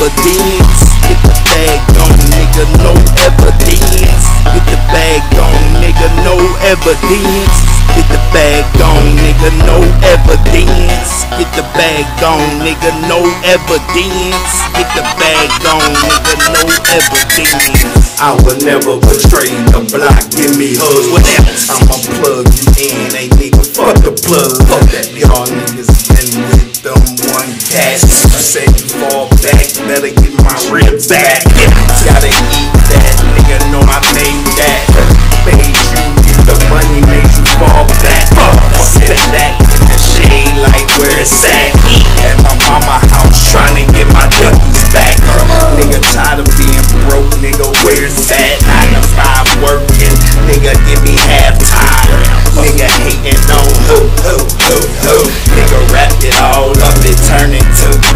evidence. Get the bag on, nigga, no evidence. Get the bag on, nigga, no evidence. Get the bag on, nigga, no evidence. Get the bag on, nigga, no evidence. Get the bag on, nigga, no evidence. I will never betray the block. Give me hugs. What else? I'ma plug you in, ain't nigga. Fuck the plug. Fuck gotta get my rib back. Gotta eat that, nigga know I made that. Made you get the money, made you fall back. Sit back in the shade like where it's at. At my mama house trying to get my duckies back. Nigga tired of being broke, nigga where's that? Nine to five working, nigga give me half time. Nigga hating on who, who, who, who. Nigga wrap it all up, and turn it to.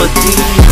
for thee.